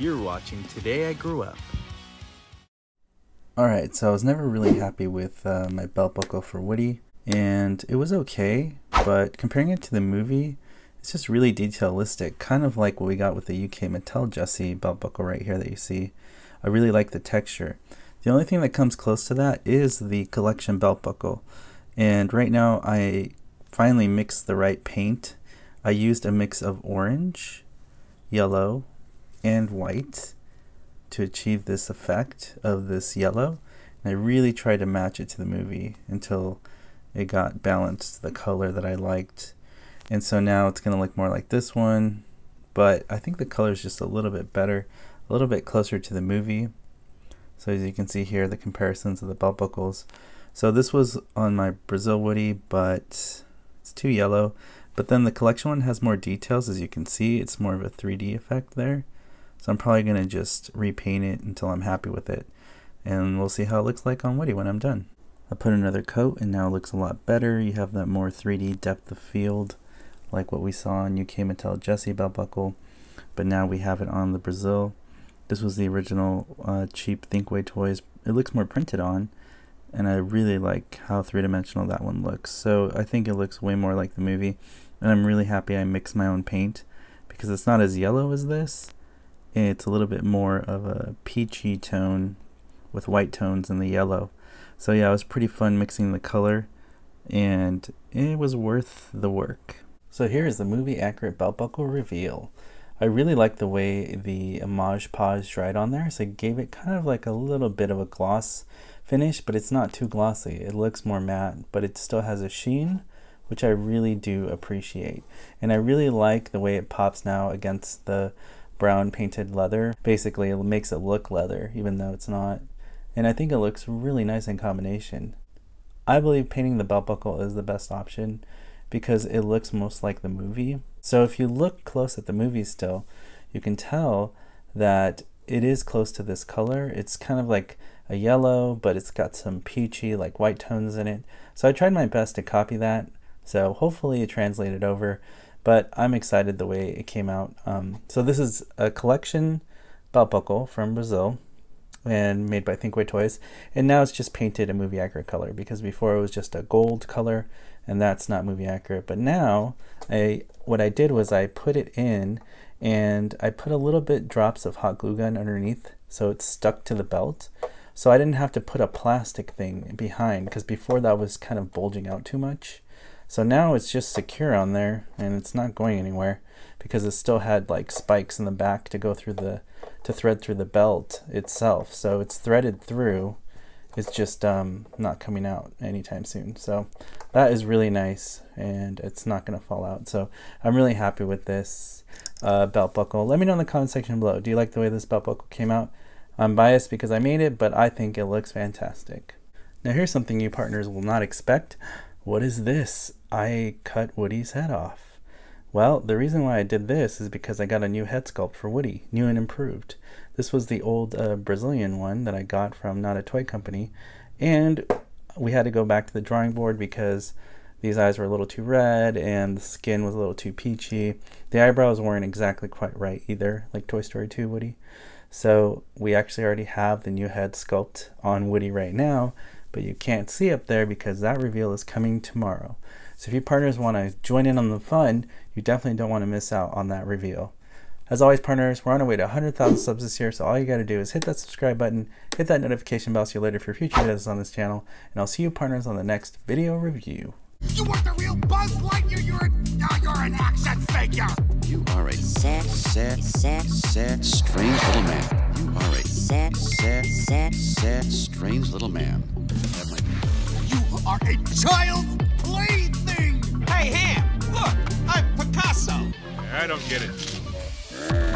You're watching Today I Grew Up. Alright, so I was never really happy with uh, my belt buckle for Woody, and it was okay, but comparing it to the movie, it's just really detailistic, kind of like what we got with the UK Mattel Jessie belt buckle right here that you see. I really like the texture. The only thing that comes close to that is the collection belt buckle, and right now I finally mixed the right paint. I used a mix of orange, yellow, and white to achieve this effect of this yellow. And I really tried to match it to the movie until it got balanced the color that I liked. And so now it's going to look more like this one, but I think the color is just a little bit better, a little bit closer to the movie. So as you can see here, the comparisons of the belt buckles. So this was on my Brazil Woody, but it's too yellow. But then the collection one has more details, as you can see. It's more of a 3D effect there. So I'm probably going to just repaint it until I'm happy with it. And we'll see how it looks like on Woody when I'm done. I put another coat and now it looks a lot better. You have that more 3D depth of field like what we saw in UK Mattel Jessie belt buckle. But now we have it on the Brazil. This was the original uh, cheap Thinkway toys. It looks more printed on and I really like how three-dimensional that one looks. So I think it looks way more like the movie and I'm really happy I mixed my own paint because it's not as yellow as this it's a little bit more of a peachy tone with white tones in the yellow. So yeah, it was pretty fun mixing the color and it was worth the work. So here is the movie accurate belt buckle reveal. I really like the way the Mod Podge dried on there, so it gave it kind of like a little bit of a gloss finish, but it's not too glossy. It looks more matte, but it still has a sheen, which I really do appreciate. And I really like the way it pops now against the brown painted leather. Basically, it makes it look leather, even though it's not. And I think it looks really nice in combination. I believe painting the belt buckle is the best option because it looks most like the movie. So if you look close at the movie still, you can tell that it is close to this color. It's kind of like a yellow, but it's got some peachy, like white tones in it. So I tried my best to copy that. So hopefully it translated over but I'm excited the way it came out. Um, so this is a collection belt buckle from Brazil and made by Thinkway Toys. And now it's just painted a movie accurate color because before it was just a gold color and that's not movie accurate. But now I what I did was I put it in and I put a little bit drops of hot glue gun underneath so it's stuck to the belt. So I didn't have to put a plastic thing behind because before that was kind of bulging out too much. So now it's just secure on there and it's not going anywhere because it still had like spikes in the back to go through the to thread through the belt itself. So it's threaded through. It's just um, not coming out anytime soon. So that is really nice and it's not going to fall out. So I'm really happy with this uh, belt buckle. Let me know in the comment section below. Do you like the way this belt buckle came out? I'm biased because I made it, but I think it looks fantastic. Now here's something you partners will not expect. What is this? I cut Woody's head off. Well, the reason why I did this is because I got a new head sculpt for Woody, new and improved. This was the old uh, Brazilian one that I got from Not a Toy Company, and we had to go back to the drawing board because these eyes were a little too red and the skin was a little too peachy. The eyebrows weren't exactly quite right either, like Toy Story 2 Woody. So we actually already have the new head sculpt on Woody right now, but you can't see up there because that reveal is coming tomorrow. So if your partners want to join in on the fun, you definitely don't want to miss out on that reveal. As always, partners, we're on our way to 100,000 subs this year, so all you got to do is hit that subscribe button, hit that notification bell so you're later for future videos on this channel, and I'll see you partners on the next video review. You weren't the real Buzz Lightyear, you're, a, uh, you're an action figure! You are a sad, sad, sad, sad, strange little man. You are a sad, sad, sad, sad, strange little man. You are a child plaything! Hey, Ham, look, I'm Picasso. I don't get it.